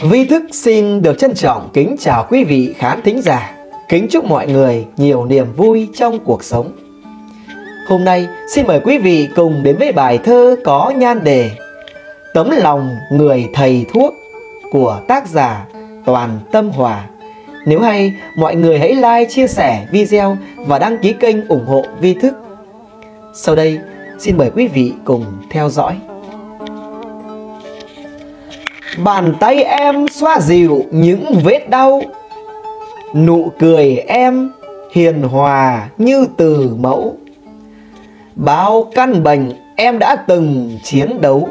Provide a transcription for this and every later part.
Vi thức xin được trân trọng kính chào quý vị khán thính giả. Kính chúc mọi người nhiều niềm vui trong cuộc sống. Hôm nay xin mời quý vị cùng đến với bài thơ có nhan đề Tấm lòng người thầy thuốc của tác giả Toàn Tâm Hòa. Nếu hay, mọi người hãy like, chia sẻ video và đăng ký kênh ủng hộ Vi Thức. Sau đây, xin mời quý vị cùng theo dõi. Bàn tay em xoa dịu những vết đau. Nụ cười em hiền hòa như từ mẫu. Bao căn bệnh em đã từng chiến đấu.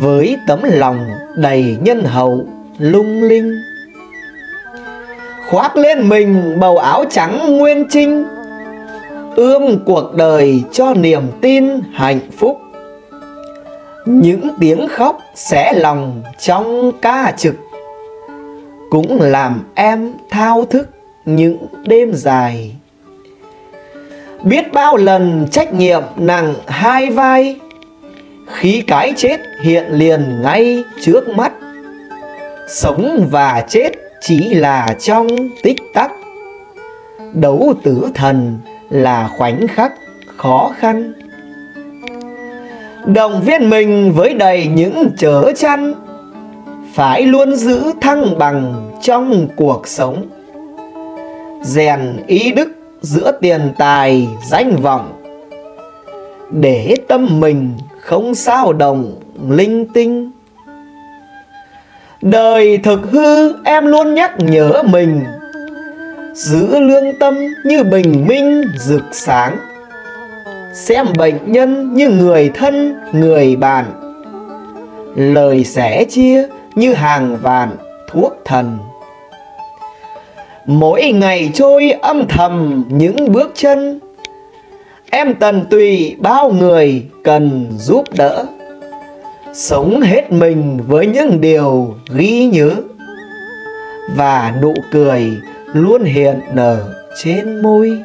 Với tấm lòng đầy nhân hậu, lung linh. Khoác lên mình bầu áo trắng nguyên trinh. Ươm cuộc đời cho niềm tin hạnh phúc những tiếng khóc xé lòng trong ca trực cũng làm em thao thức những đêm dài. Biết bao lần trách nhiệm nặng hai vai, khi cái chết hiện liền ngay trước mắt. Sống và chết chỉ là trong tích tắc. Đấu tử thần là khoảnh khắc khó khăn. Động viên mình với đầy những chớ chăn. Phải luôn giữ thăng bằng trong cuộc sống. Rèn ý đức giữa tiền tài, danh vọng. Để tâm mình không sao đồng linh tinh. Đời thực hư, em luôn nhắc nhở mình. Giữ lương tâm như bình minh rực sáng xem bệnh nhân như người thân, người bạn. Lời sẻ chia như hàng vạn thuốc thần. Mỗi ngày trôi âm thầm những bước chân. Em tần tùy bao người cần giúp đỡ. Sống hết mình với những điều ghi nhớ. Và nụ cười luôn hiện nở trên môi.